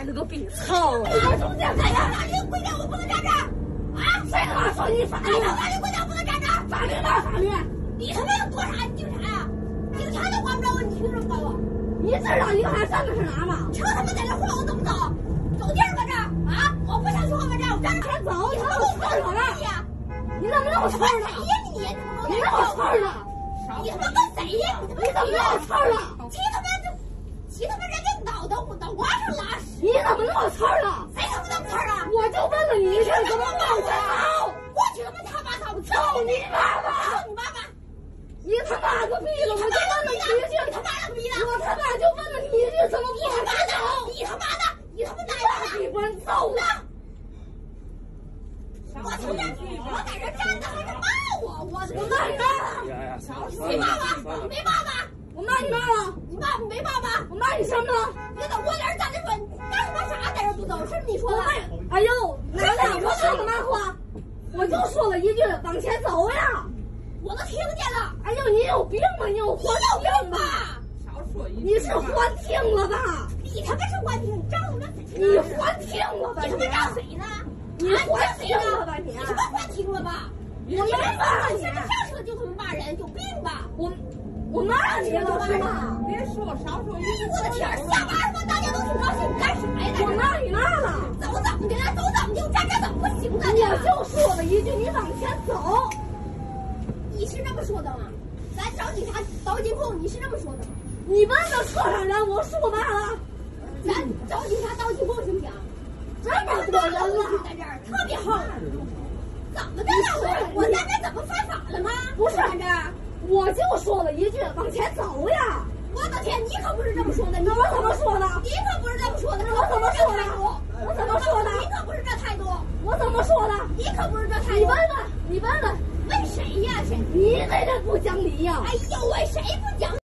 操！你说中间法院法律规定我不能站这儿啊？谁他妈说你法律？法律规定我不能站这儿？法律嘛法律？你他妈有多傻？你警察呀？警察都管不着我，你凭什么管我？你知道你还站的是哪吗？瞅他妈在这晃，我怎么走？走地儿吧这儿啊！我不想去后面这儿，我站着先走，你他怎么错了呀？你怎么那么错呢？谁呀你？你那么错呢？你他妈跟谁呀？你你怎么那么错了？骑他妈这，骑他妈人家脑袋脑瓜上拉屎！你怎么那么刺儿了？谁他妈那么刺儿啊？我就问了你一句，怎么往前跑？我去他妈他妈操！操你妈妈！操你妈妈！你他妈个逼的！我就问了你一句，你他妈了个逼的！我他妈就问了你一句，怎么不往前走？你他妈的！你他妈哪大逼滚走呢！我从这，我在这站着还是骂我？我我骂你妈呀呀！你骂吧，你没骂吧？我骂你妈了？你骂我没骂吧？我骂你什么了？你怎么我在这站着说，干什么啥在这不走？是你说的？哎呦，哪俩我说的嘛话？我就说了一句往前走呀！我都听见了。哎呦，你有病吧？你有幻听吧？少说一句。你是幻听了吧？你他妈是幻听，你仗着谁？你幻听了吧？你他妈仗谁呢？你幻听了吧？你你他妈幻听了吧？我没骂你，上车就他妈骂人，有病吧？我我骂你了是吗？别说，少说一句。我的天，下班他妈大家都挺高兴，一句，你往前走。你是这么说的吗？咱找警察倒监控，你是这么说的吗？你问的车上人，我说嘛了？咱找警察倒监控行不行？这么多人了，在这儿特别横，怎么的了？我我在这怎么犯法了吗？不是这，我就说了一句往前走呀。我的天，你可不是这么说的，你我怎么说的？你可不是这么说的，我怎么说的？我怎么说的？你可不是这态度，我说了？你可不是这态度。你问问，你问问，问谁呀？谁？你这人不讲理呀！哎呦喂，谁不讲？